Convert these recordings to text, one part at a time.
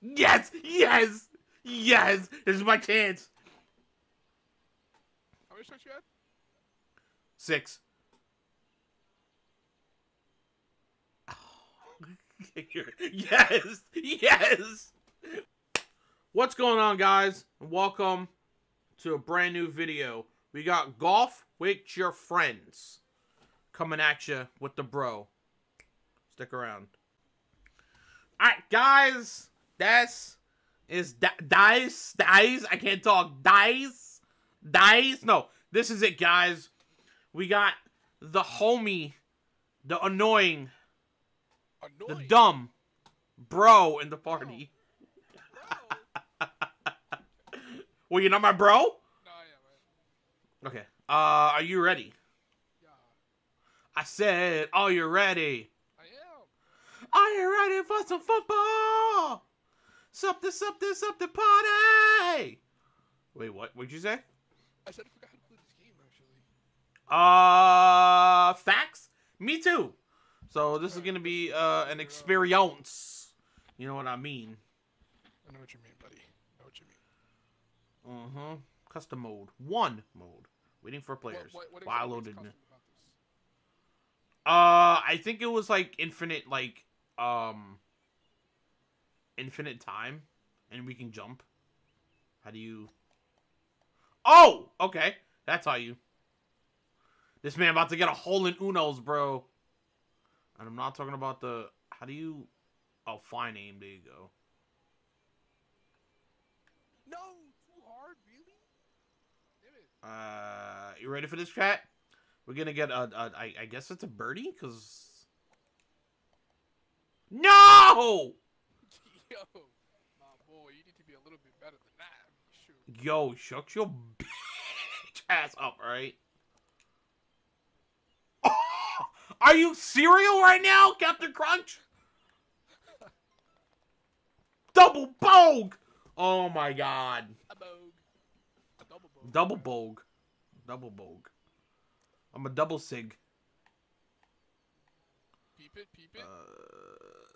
Yes! Yes! Yes! This is my chance. How many strikes you had? Six. yes! Yes! What's going on, guys? And welcome to a brand new video. We got golf with your friends coming at you with the bro. Stick around. Alright, guys. This is Dice. Dice. I can't talk. Dice. Dice. No, this is it, guys. We got the homie, the annoying, the dumb bro in the party. Bro. Well, you're not my bro? no, I am. Okay. Uh, are you ready? Yeah, I said, are you ready? I am. Are you ready for some football? Something, something, the party. Wait, what? What'd you say? I said I forgot how to play this game actually. Uh, facts? Me too. So this is gonna be uh an experience. You know what I mean? I know what you mean, buddy. I know what you mean. Uh huh. Custom mode, one mode. Waiting for players. What, what, what Wow, I loaded. custom it. about this? Uh, I think it was like infinite, like um, infinite time, and we can jump. How do you? Oh, okay. That's how you. This man about to get a hole in Uno's, bro. And I'm not talking about the. How do you? Oh, fine aim. There you go. No, too hard, really? Uh, you ready for this chat? We're gonna get a, a I, I guess it's a birdie, cause. No! Yo, my boy, you need to be a little bit better than that. I mean, shoot. Yo, shucks your bitch ass up, alright? are you cereal right now, Captain Crunch? Double bogue! Oh my god. A bogue. A double bogue. Double bogue. Double bogue. I'm a double sig. Peep it, peep it. Uh, Let's go, baby.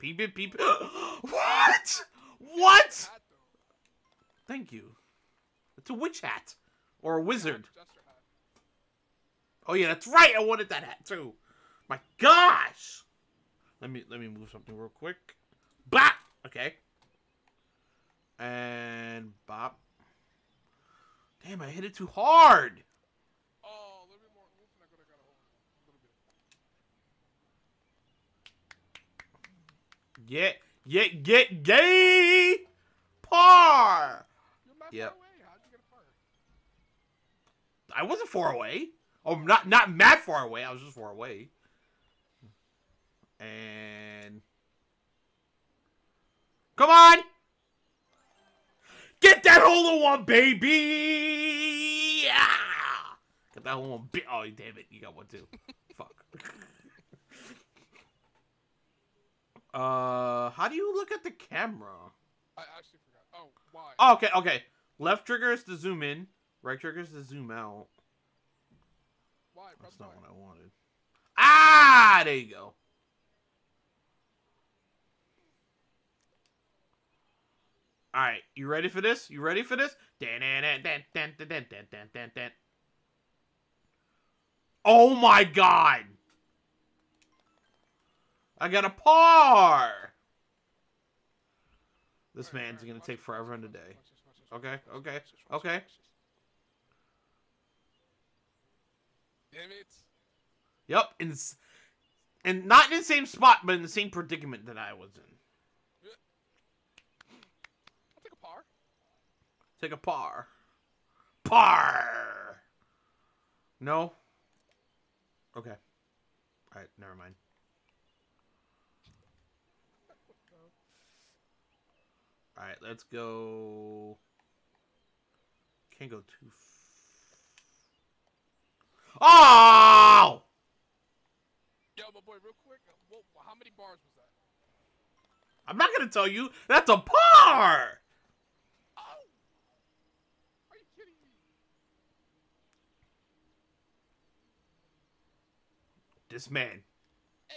Peep peep what? What? Thank you. It's a witch hat. Or a wizard. Oh yeah, that's right. I wanted that hat too. My gosh. Let me let me move something real quick. Bop. Okay. And bop. Damn, I hit it too hard. Oh, a little bit more oomph, and I could have got a hole. A little bit. Get get get gay. Par. Yep. far away. How'd you get a par? I wasn't far away. Oh, not not mad far away. I was just far away. And come on, get that hole in one, baby! Yeah! Get that hole in one. Oh, damn it! You got one too. Uh, how do you look at the camera? I actually forgot. Oh, why? Oh, okay, okay. Left trigger is to zoom in. Right trigger is to zoom out. Why? That's Probably not why. what I wanted. Ah, there you go. All right, you ready for this? You ready for this? Dan dan dan dan dan dan dan dan dan. Oh my god! I got a par. This man's gonna take forever and a day. watch this, watch this, watch Okay, okay, this, watch this, watch okay. this, watch this. Damn it. Yep, in, s- and not in the same spot, but in the same predicament that I was in. I'll take a par. Take a par. Par. No. Okay. All right. Never mind. All right. Let's go. Can't go too. Oh! Yo, my boy, real quick. uh, What, how many bars was that? I'm not gonna tell you. That's a par. Oh! Are you kidding me? This man. Hey!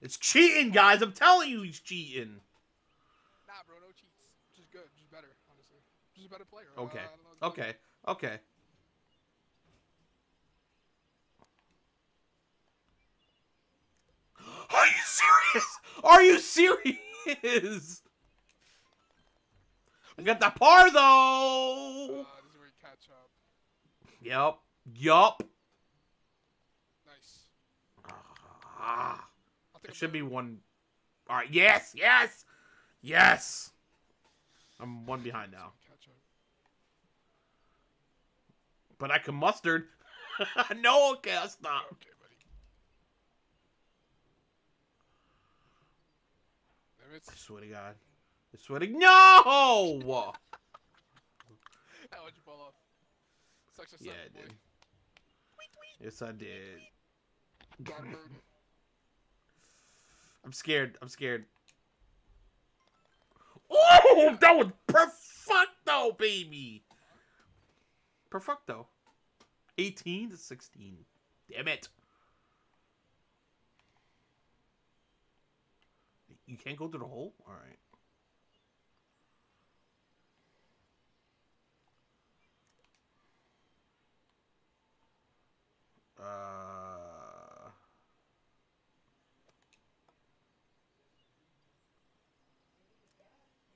It's cheating, guys. I'm telling you, he's cheating. Nah, bro, no cheats. Just good, just better, honestly. Just a better player. Uh, Okay. Know Okay. Okay. Are you serious? Are you serious? I got the par though. Uh, this is where you catch up. Yup. Yup. Nice. Ah. It should be one. All right. Yes. Yes. Yes. I'm one behind now, but I can mustard. no, okay, I'll stop. Okay, buddy. Damn it. I swear to God. I swear to No. How would you fall off? Such a yeah, I of a boy. did. Yes, I did. I'm scared. I'm scared. That was perfecto, baby. Perfecto. 18 to 16. Damn it. You can't go through the hole? All right. Uh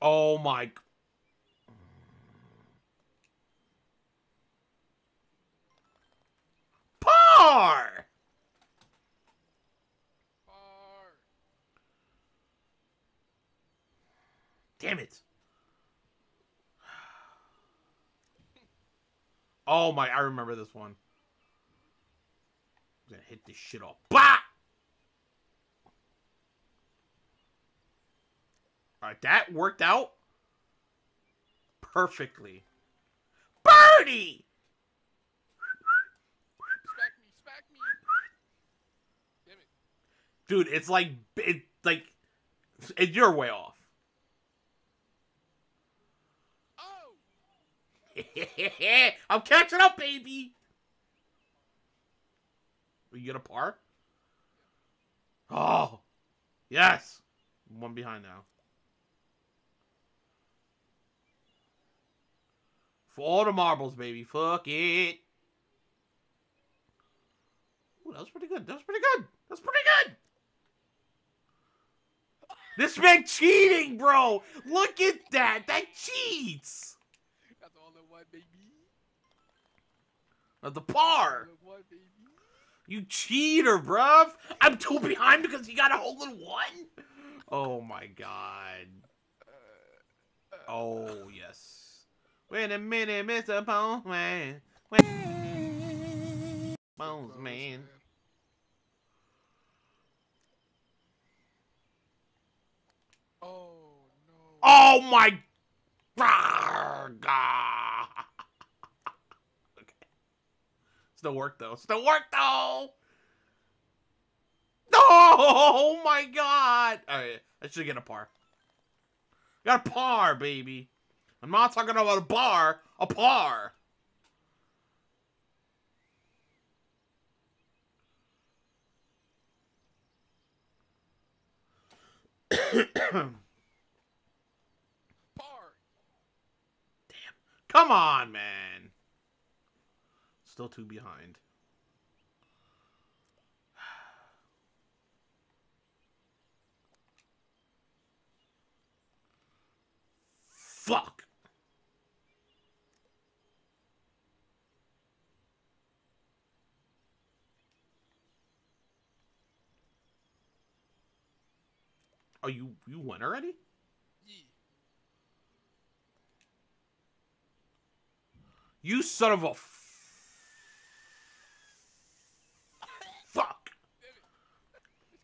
Oh my. g- Par! Damn it. Oh my, I remember this one. I'm gonna hit this shit off. Bah! Alright, that worked out perfectly. Birdie! Smack me, smack me. Damn it. Dude, it's like, it, like, it, you're way off. Oh! I'm catching up, baby. Are You get a par? Oh, yes. One behind now. For all the marbles, baby. Fuck it. Ooh, that was pretty good. That was pretty good. That was pretty good. This man cheating, bro. Look at that. That cheats. That's all in one, baby. At the par. You cheater, bruv. I'm two behind because he got a hole in one. Oh my god. Uh, uh, Oh yes. Wait a minute, Mr. Postman. Wait. Bones, man. Oh no. Oh my. Okay. Still work though. Still work though. Oh my god! Alright, I should get a par. Got a par, baby. I'm not talking about a bar, a par. Par. Come on, man. Still two behind. Fuck. Oh, you you won already? You son of a f- fuck. Damn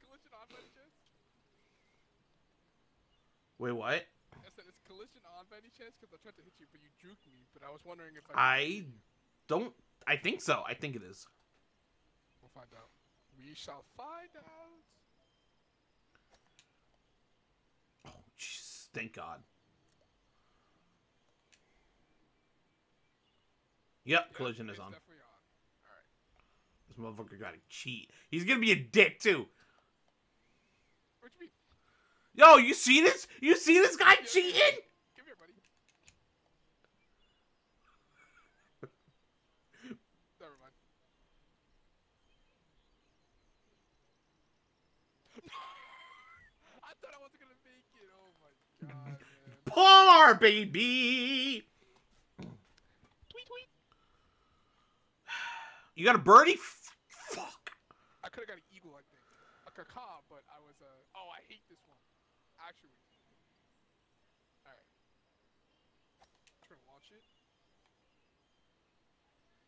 collision on by any chance? Wait, what? I said, is collision on by any chance? Because I tried to hit you, but you juked me. But I was wondering if I. I don't. I think so. I think it is. We'll find out. We shall find out. Oh, jeez. Thank God. Yep, Yeah, collision is on. This motherfucker got to cheat. He's gonna be a dick too. What you mean? Yo, you see this? You see this guy cheating? Come here, buddy. Never mind. I thought I wasn't gonna make it. My god, man. Par, baby. Tweet tweet. You got a birdie? F- Fuck. I could have got an eagle, I think. A caca, but I was uh. Oh, I hate this one. Actually. Alright. Try to launch it.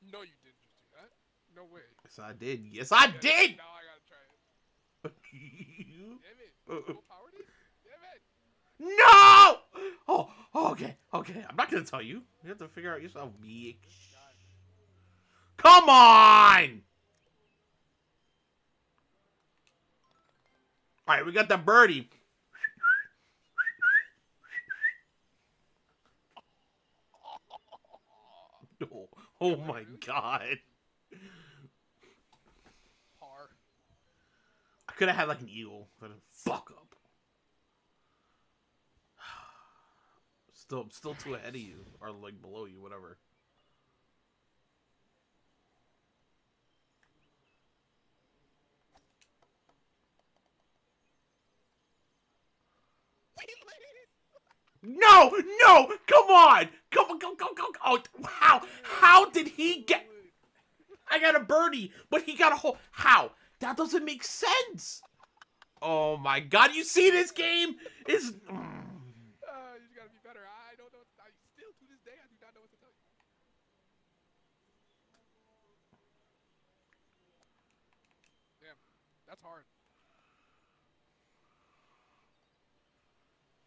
No, you didn't just do that. No way. Yes, I did. Yes, I Yeah, did. Now I gotta try it. Damn it. Full powered it? Damn it. No. Oh, oh, okay, okay. I'm not gonna tell you. You have to figure out yourself, bitch. Come on. All right, we got the birdie. Oh, oh my god. Par. I could have had like an eagle, but fuck up. Still, still too ahead of you, or like below you, whatever. No, no, come on, come on, go, go, go, go. Oh, how, how did he get? I got a birdie, but he got a hole. How? That doesn't make sense. Oh my god, you see this game is. Mm. Uh, you just gotta be better. I don't know. I still to this day I do not know what to tell you. Damn, that's hard.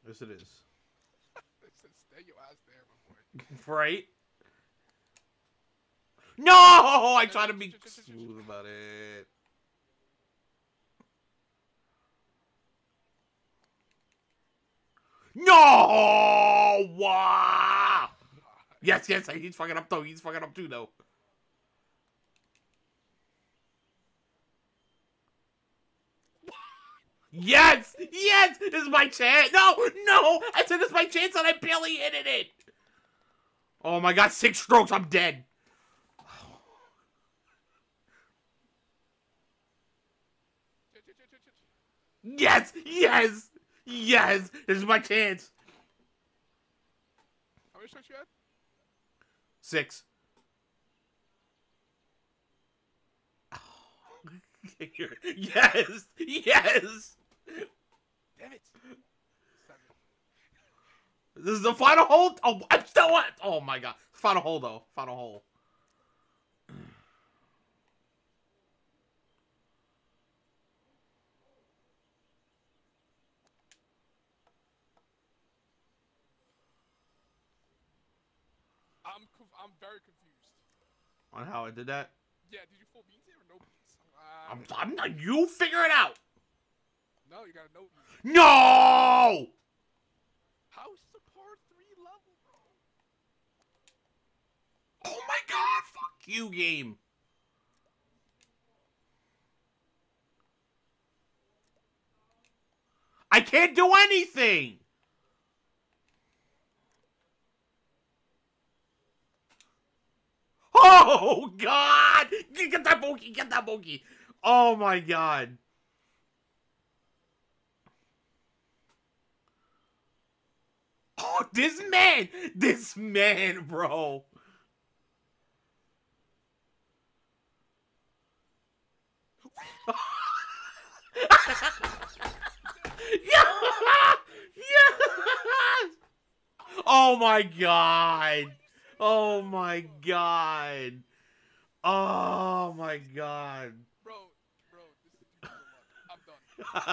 Yes, it is. Stay your ass there, my boy. Right? No! I try to be smooth about it. No! Wow! Yes, yes, he's fucking up though. He's fucking up too though. Yes! Yes! This is my chance! No! No! I said this is my chance and I barely hit it! Oh my god, six strokes, I'm dead. Yes! Yes! Yes! This is my chance. How many strikes you had? Six. yes! Yes! Damn it. Seven. This is the final hole. Oh, I'm still what? Oh my god. Final hole though. Final hole. I'm I'm very confused. On how I did that? Yeah, did you full beans it or no beans? Uh, I'm, I'm not. You figure it out. No, you got a no beans. No! How is this a par three level, bro? Oh my god. Fuck you, game. I can't do anything. Oh God! Get that bogey! Get that bogey! Oh my God! Oh, this man! This man, bro! yeah! Yes! Oh my god! Oh my god! Oh my god! Bro, bro, this is too much. I'm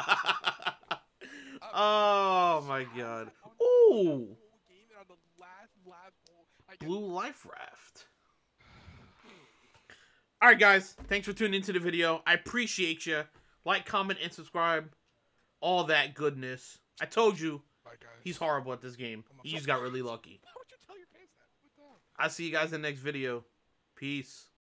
done. oh my god! Ooh! Whole game and on the last, last hole, I get Blue Life Raft. Alright, guys. Thanks for tuning into the video. I appreciate you. Like, comment, and subscribe. All that goodness. I told you, he's horrible at this game. He just got really lucky. Why would you tell your fans that? What the hell? I'll see you guys in the next video. Peace.